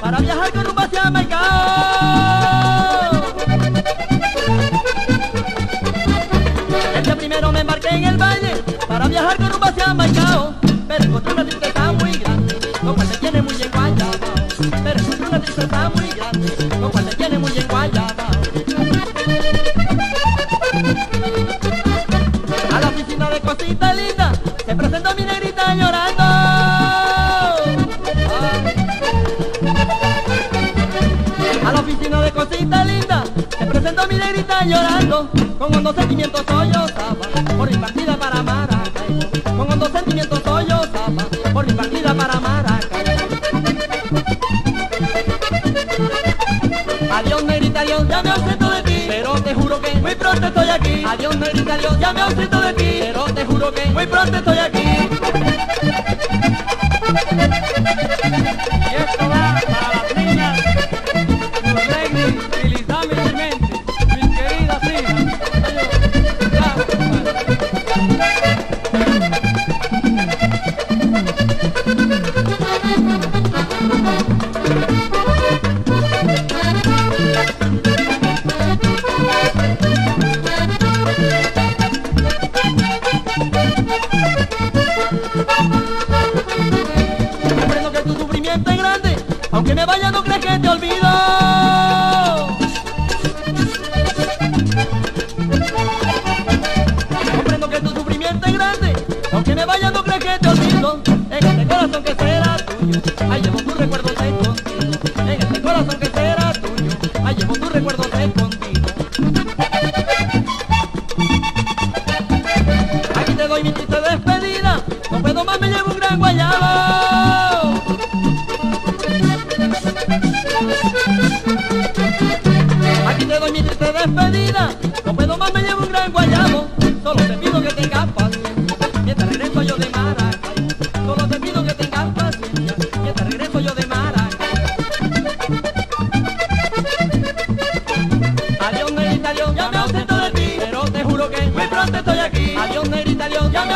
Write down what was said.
para viajar con un base a Maicao. El este primero me embarqué en el valle para viajar con un base a Maicao, pero encontré una tristeza muy grande, lo cual tiene muy enguayabao. Pero encontré una tristeza muy grande, lo cual tiene muy enguayabao. Llorando, con hondos sentimientos sollozaba, por mi partida para Maracay. Con hondos sentimientos sollozaba, por mi partida para Maracay. Adiós negrita, adiós, ya me ausento de ti, pero te juro que muy pronto estoy aquí. Adiós negrita, adiós, ya me ausento de ti, pero te juro que muy pronto estoy aquí. Te olvido. Comprendo que tu sufrimiento es grande, aunque me vaya no crees que te olvido. En este corazón que será tuyo, ahí llevo tus recuerdos escondidos. En este corazón que será tuyo, ahí llevo tus recuerdos escondidos. Triste despedida, no puedo más, me llevo un gran guayabo. Solo te pido que tengas paciencia, mientras regreso yo de Maracay. Solo te pido que tengas paciencia, mientras regreso yo de Maracay. Adiós negrita, adiós, ya me ausento de ti, pero te juro que muy pronto estoy aquí. Adiós negrita, adiós, ya me